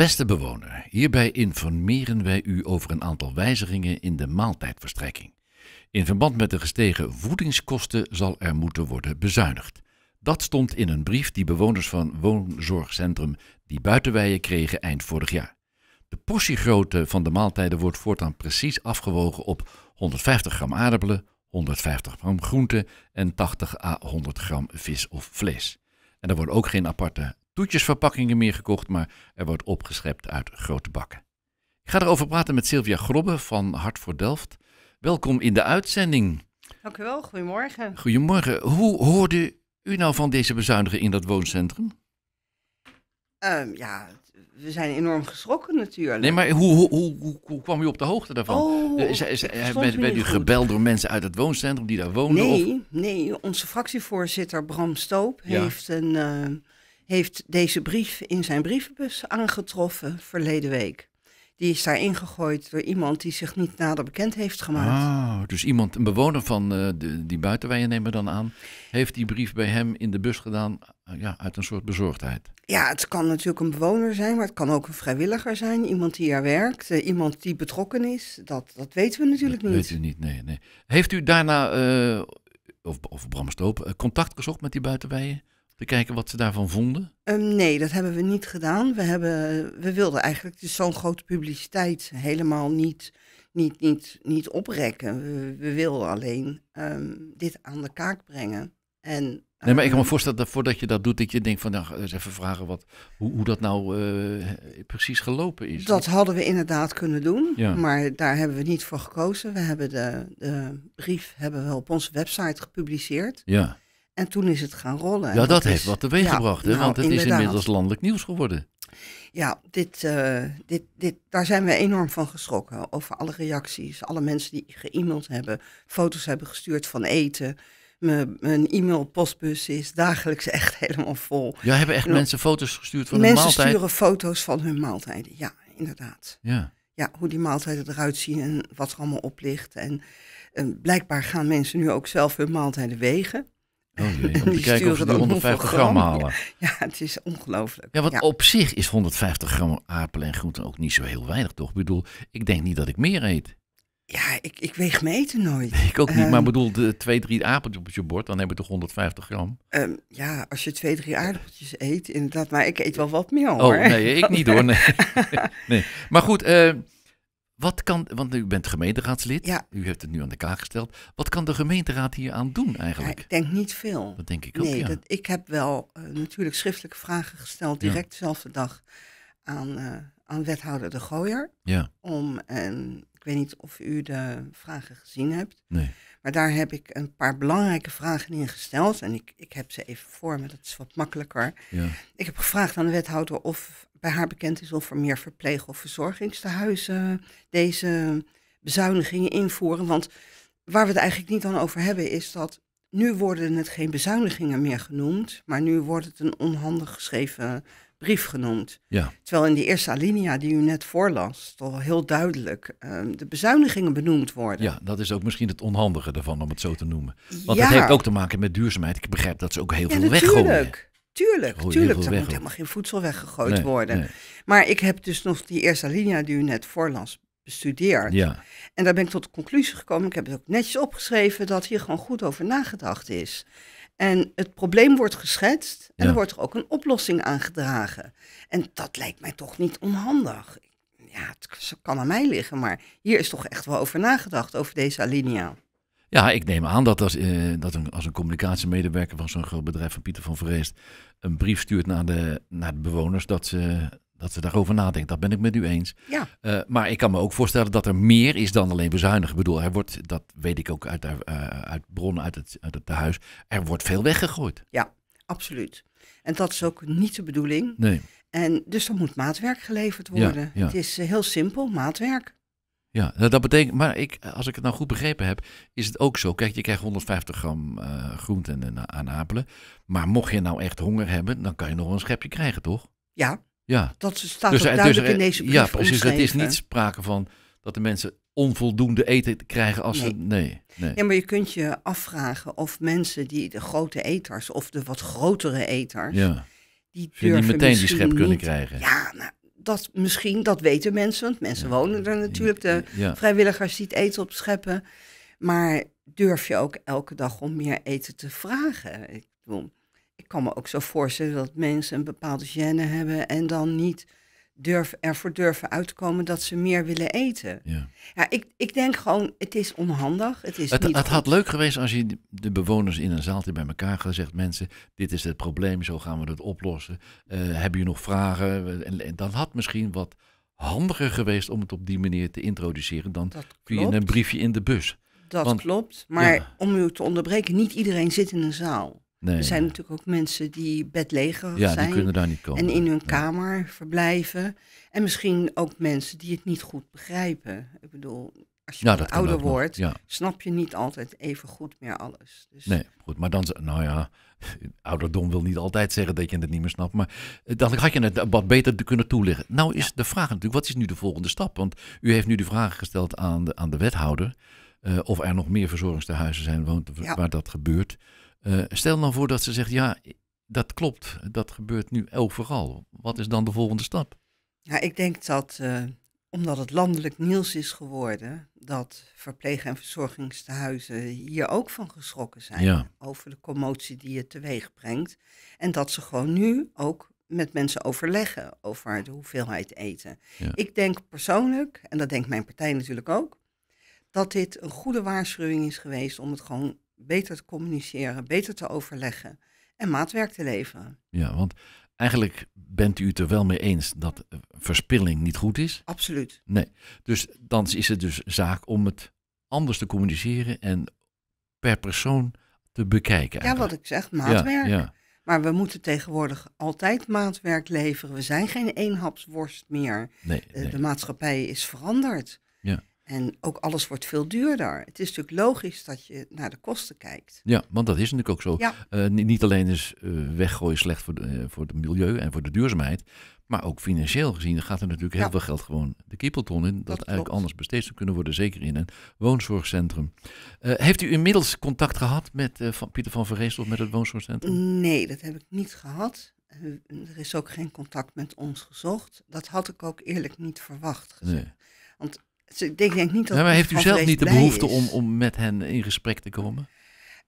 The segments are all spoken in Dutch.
Beste bewoner, hierbij informeren wij u over een aantal wijzigingen in de maaltijdverstrekking. In verband met de gestegen voedingskosten zal er moeten worden bezuinigd. Dat stond in een brief die bewoners van woonzorgcentrum Die Buitenweijen kregen eind vorig jaar. De portiegrootte van de maaltijden wordt voortaan precies afgewogen op 150 gram aardappelen, 150 gram groente en 80 à 100 gram vis of vlees. En er worden ook geen aparte toetjesverpakkingen meer gekocht, maar er wordt opgeschept uit grote bakken. Ik ga erover praten met Sylvia Grobbe van Hart voor Delft. Welkom in de uitzending. Dank u wel, goedemorgen. Goedemorgen. Hoe hoorde u nou van deze bezuiniging in dat wooncentrum? Um, ja, we zijn enorm geschrokken natuurlijk. Nee, maar hoe, hoe, hoe, hoe kwam u op de hoogte daarvan? Oh, is, is, bent, u gebeld door mensen uit het wooncentrum die daar wonen? Nee, of? nee onze fractievoorzitter Bram Stoop heeft, een, uh, heeft deze brief in zijn brievenbus aangetroffen verleden week. Die is daar ingegooid door iemand die zich niet nader bekend heeft gemaakt. Ah, dus iemand, een bewoner van uh, de, die buitenweijen nemen dan aan, heeft die brief bij hem in de bus gedaan uh, ja, uit een soort bezorgdheid. Ja, het kan natuurlijk een bewoner zijn, maar het kan ook een vrijwilliger zijn. Iemand die er werkt, uh, iemand die betrokken is. Dat, dat weten we natuurlijk dat niet. Weet u niet, nee. nee. Heeft u daarna, of, of Bram Stoop, contact gezocht met die buitenweijen? Te kijken wat ze daarvan vonden? Um, nee, dat hebben we niet gedaan. We, hebben, we wilden eigenlijk dus zo'n grote publiciteit helemaal niet, niet, niet, niet oprekken. We, we wilden alleen um, dit aan de kaak brengen. En, nee, maar ik kan me voorstellen dat voordat je dat doet, dat je denkt van, nou, eens even vragen wat, hoe, hoe dat nou uh, precies gelopen is. Dat hadden we inderdaad kunnen doen, ja. maar daar hebben we niet voor gekozen. We hebben de, de brief hebben we op onze website gepubliceerd. Ja. En toen is het gaan rollen. Ja, dat, dat heeft is, wat teweeg ja, gebracht, hè? Nou, want het inderdaad. is inmiddels landelijk nieuws geworden. Ja, dit, uh, dit, dit, daar zijn we enorm van geschrokken. Over alle reacties, alle mensen die ge-mailed hebben, foto's hebben gestuurd van eten. Mijn, mijn e-mail-postbus is dagelijks echt helemaal vol. Ja, hebben echt en, mensen foto's gestuurd van hun maaltijd? Mensen sturen foto's van hun maaltijden, ja, inderdaad. Ja. Ja, hoe die maaltijden eruit zien en wat er allemaal op ligt. En, en blijkbaar gaan mensen nu ook zelf hun maaltijden wegen. Oh jee, om te kijken of ze die 150 gram halen. Ja, het is ongelooflijk. Ja, want ja. op zich is 150 gram aardappelen en groenten ook niet zo heel weinig, toch? Ik bedoel, ik denk niet dat ik meer eet. Ja, ik, ik weeg eten nooit. Ik ook niet, um, maar bedoel, de twee, drie aardappeltjes op je bord, dan heb je toch 150 gram? Um, ja, als je twee, drie aardappeltjes eet, inderdaad. Maar ik eet wel wat meer, hoor. Oh, nee, ik niet hoor, nee. nee. Maar goed, uh, wat kan, want u bent gemeenteraadslid, ja. u heeft het nu aan de kaak gesteld. Wat kan de gemeenteraad hier aan doen eigenlijk? Ja, ik denk niet veel. Dat denk ik ook, nee, ja. dat, ik heb wel uh, natuurlijk schriftelijke vragen gesteld, direct dezelfde dag, aan, uh, aan wethouder De Gooier. Ja. Om, en ik weet niet of u de vragen gezien hebt. Nee. Maar daar heb ik een paar belangrijke vragen in gesteld. En ik, ik heb ze even voor me, dat is wat makkelijker. Ja. Ik heb gevraagd aan de wethouder of bij haar bekend is of er meer verpleeg- of verzorgingstehuizen deze bezuinigingen invoeren. Want waar we het eigenlijk niet dan over hebben is dat nu worden het geen bezuinigingen meer genoemd, maar nu wordt het een onhandig geschreven brief genoemd. Ja. Terwijl in die eerste alinea die u net voorlas, toch heel duidelijk uh, de bezuinigingen benoemd worden. Ja, dat is ook misschien het onhandige ervan om het zo te noemen. Want ja. het heeft ook te maken met duurzaamheid. Ik begrijp dat ze ook heel ja, veel natuurlijk. weggooien. Tuurlijk, Gooi tuurlijk. Er moet weg helemaal geen voedsel weggegooid Nee, worden. nee. Maar ik heb dus nog die eerste alinea die u net voorlas bestudeerd. Ja, En daar ben ik tot de conclusie gekomen, ik heb het ook netjes opgeschreven, dat hier gewoon goed over nagedacht is. En het probleem wordt geschetst en Ja. er wordt er ook een oplossing aangedragen. En dat lijkt mij toch niet onhandig. Ja, het kan aan mij liggen, maar hier is toch echt wel over nagedacht, over deze alinea. ja ik neem aan dat als, eh, dat een, als een communicatiemedewerker van zo'n groot bedrijf van Pieter van Vreest een brief stuurt naar de, naar de bewoners, dat ze, dat ze daarover nadenkt. Dat ben ik met u eens. Ja, Eh, maar ik kan me ook voorstellen dat er meer is dan alleen bezuinigen. Ik bedoel, er wordt, dat weet ik ook uit, uh, uit bronnen uit het, uit het tehuis, er wordt veel weggegooid. absoluut. En dat is ook niet de bedoeling. Nee, En dus er moet maatwerk geleverd Ja, worden. ja. Het is eh, heel simpel, maatwerk. ja, dat dat betekent, maar ik, als ik het nou goed begrepen heb, is het ook zo. Kijk, je krijgt 150 gram eh groente en, en aardappelen. Maar mocht je nou echt honger hebben, dan kan je nog een schepje krijgen, toch? Ja, Ja, dat staat Dus ook er- duidelijk dus in deze brief Ja, precies. Het is niet sprake van dat de mensen onvoldoende eten krijgen als ze... Nee, nee. Ja, maar je kunt je afvragen of mensen die de grote eters of de wat grotere eters, Ja, die durven meteen die schep kunnen niet- krijgen. Ja, nou, dat misschien, dat weten mensen, want mensen wonen er natuurlijk, de vrijwilligers die het eten opscheppen. Maar durf je ook elke dag om meer eten te vragen? Ik, bedoel, ik kan me ook zo voorstellen dat mensen een bepaalde gêne hebben en dan niet durf, ervoor durven uitkomen dat ze meer willen eten. Ja, ja ik, ik denk gewoon, het is onhandig. Het, is het, niet het had leuk geweest als je de bewoners in een zaaltje bij elkaar gezegd, mensen, dit is het probleem, zo gaan we het oplossen. Uh, hebben je nog vragen? En, dan had misschien wat handiger geweest om het op die manier te introduceren dan via een briefje in de bus. Dat klopt, maar om u te onderbreken, niet iedereen zit in een zaal. Nee, er zijn natuurlijk ook mensen die bedleger ja, zijn. Die kunnen daar niet komen. En in hun kamer verblijven. En misschien ook mensen die het niet goed begrijpen. Ik bedoel, als je ouder wordt, ja. snap je niet altijd even goed meer alles. Dus... Nee, goed. Maar dan, nou ja, ouderdom wil niet altijd zeggen dat je het niet meer snapt. Maar eh, dan had je het wat beter kunnen toelichten. Nou is de vraag natuurlijk, wat is nu de volgende stap? Want u heeft nu de vraag gesteld aan de, aan de wethouder. Uh, of er nog meer verzorgingstehuizen zijn woont, waar dat gebeurt. Uh, stel nou voor dat ze zegt, ja, dat klopt, dat gebeurt nu overal. Wat is dan de volgende stap? Ja, ik denk dat uh, omdat het landelijk nieuws is geworden, dat verpleeg- en verzorgingstehuizen hier ook van geschrokken zijn over de commotie die het teweeg brengt. En dat ze gewoon nu ook met mensen overleggen over de hoeveelheid eten. Ik denk persoonlijk, en dat denkt mijn partij natuurlijk ook, dat dit een goede waarschuwing is geweest om het gewoon beter te communiceren, beter te overleggen en maatwerk te leveren. Ja, want eigenlijk bent u het er wel mee eens dat verspilling niet goed is? Absoluut. Nee, dus dan is het dus zaak om het anders te communiceren en per persoon te bekijken. Ja, wat ik zeg, maatwerk. Ja, ja. Maar we moeten tegenwoordig altijd maatwerk leveren. We zijn geen eenhapsworst meer. Nee, nee. De maatschappij is veranderd. Ja. En ook alles wordt veel duurder. Het is natuurlijk logisch dat je naar de kosten kijkt. Ja, want dat is natuurlijk ook zo. Ja. Uh, niet alleen is uh, weggooien slecht voor, de, uh, voor het milieu en voor de duurzaamheid, maar ook financieel gezien gaat er natuurlijk heel veel geld gewoon de kiepelton in. Dat, dat eigenlijk anders besteed zou kunnen worden, zeker in een woonzorgcentrum. heeft u inmiddels contact gehad met van Pieter van Verrees of met het woonzorgcentrum? Nee, dat heb ik niet gehad. Er is ook geen contact met ons gezocht. Dat had ik ook eerlijk niet verwacht. Nee. Want dus ik denk, niet dat. Ja, maar heeft u zelf niet de behoefte om, om met hen in gesprek te komen?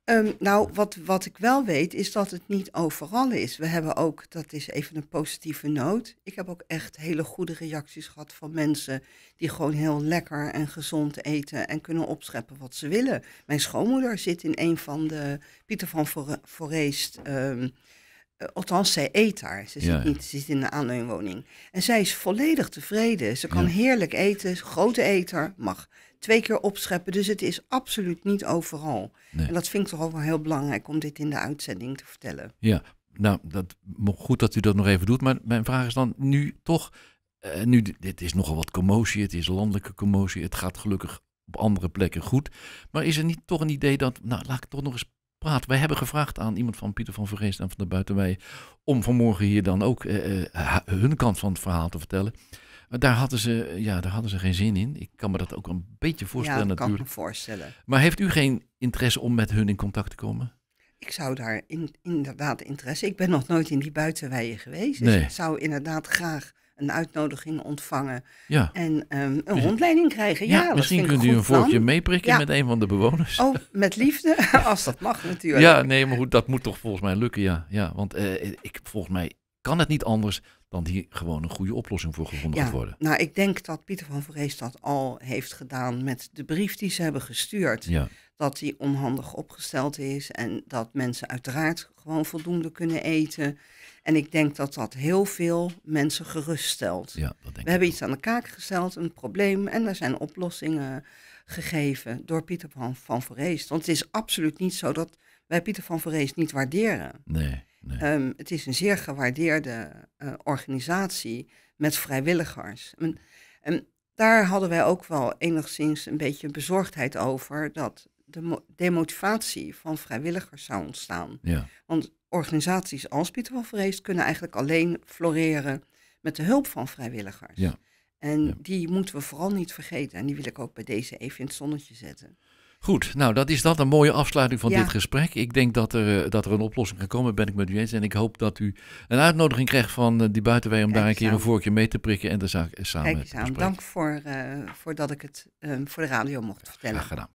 Um, nou, wat, wat ik wel weet is dat het niet overal is. We hebben ook, dat is even een positieve noot. Ik heb ook echt hele goede reacties gehad van mensen die gewoon heel lekker en gezond eten en kunnen opscheppen wat ze willen. Mijn schoonmoeder zit in een van de Pieter van Foreest um, althans, zij eet daar. Ze zit, niet, ze zit in een aanleunwoning. En zij is volledig tevreden. Ze kan heerlijk eten, grote eter, mag twee keer opscheppen. Dus het is absoluut niet overal. En dat vind ik toch ook wel heel belangrijk om dit in de uitzending te vertellen. Ja, nou, dat, goed dat u dat nog even doet. Maar mijn vraag is dan nu toch, uh, nu, dit is nogal wat commotie, het is landelijke commotie. Het gaat gelukkig op andere plekken goed. Maar is er niet toch een idee dat, nou, laat ik toch nog eens praten. Wij hebben gevraagd aan iemand van Pieter van Vergeest en van de Buitenwij om vanmorgen hier dan ook eh, eh hun kant van het verhaal te vertellen. Daar hadden, ze, ja, daar hadden ze geen zin in. Ik kan me dat ook een beetje voorstellen ja, dat natuurlijk. kan me voorstellen. Maar heeft u geen interesse om met hun in contact te komen? Ik zou daar in, inderdaad interesse. Ik ben nog nooit in die buitenweien geweest. Dus ik zou inderdaad graag een uitnodiging ontvangen ja. en um, een rondleiding krijgen. Ja, misschien kunt u een voortje meeprikken met een van de bewoners. Oh, met liefde, als dat mag natuurlijk. Ja, nee, maar goed, dat moet toch volgens mij lukken, ja. ja want uh, ik, volgens mij kan het niet anders dan hier gewoon een goede oplossing voor gevonden ja, worden. Nou, ik denk dat Pieter van Vrees dat al heeft gedaan met de brief die ze hebben gestuurd. Ja. Dat die onhandig opgesteld is en dat mensen uiteraard gewoon voldoende kunnen eten. En ik denk dat dat heel veel mensen geruststelt. Ja, dat denk We hebben iets aan de kaak gesteld, een probleem, en er zijn oplossingen gegeven door Pieter van, van Verrees. Want het is absoluut niet zo dat wij Pieter van Verrees niet waarderen. Nee. nee. Um, het is een zeer gewaardeerde uh, organisatie met vrijwilligers. En, en, daar hadden wij ook wel enigszins een beetje bezorgdheid over dat de demotivatie van vrijwilligers zou ontstaan. Ja. Want organisaties als Pieter van Vrees kunnen eigenlijk alleen floreren met de hulp van vrijwilligers. Ja. En die moeten we vooral niet vergeten. En die wil ik ook bij deze even in het zonnetje zetten. Goed, nou dat is dat een mooie afsluiting van Ja. dit gesprek. Ik denk dat er, eh, dat er een oplossing kan komen, ben ik met u eens. En ik hoop dat u een uitnodiging krijgt van eh, die buitenwij om Kijk daar een keer een vorkje mee te prikken en de zaak samen Kijk eens te bespreken. Dank voor, eh, voor dat ik het eh, voor de radio mocht vertellen. Graag gedaan.